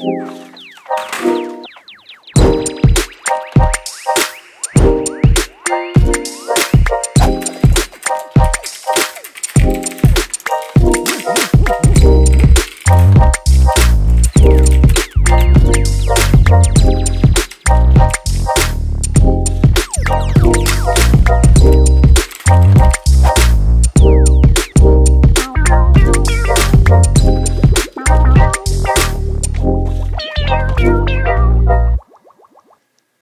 Música